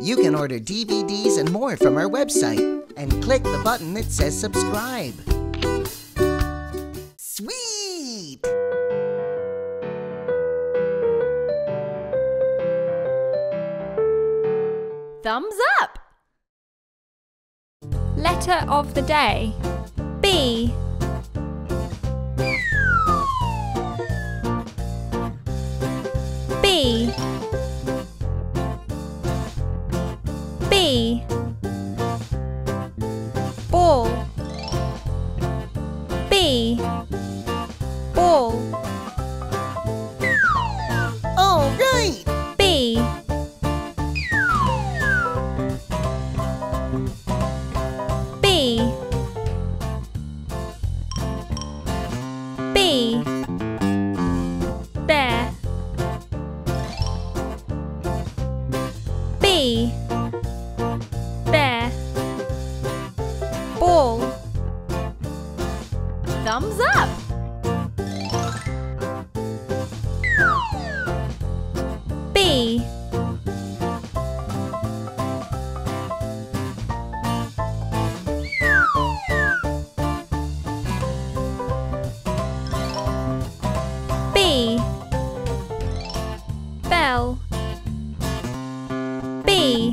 You can order DVDs and more from our website and click the button that says subscribe. Sweet! Thumbs up! Letter of the day B. Ball. B. Ball. All right! B. B. B. Bear. B. Thumbs up! B. B. Bell. B.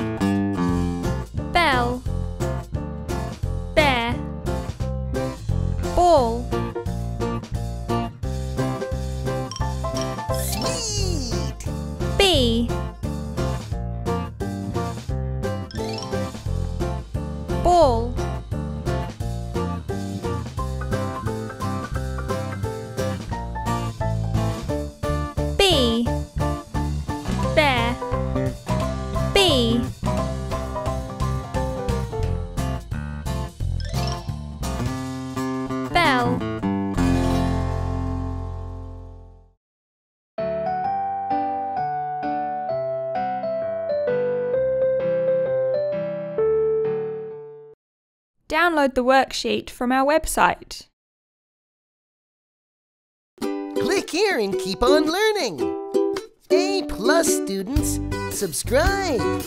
Bell. Bear. Ball. Ball. B. Bear. B. Bell. Download the worksheet from our website. Click here and keep on learning. A plus students, subscribe.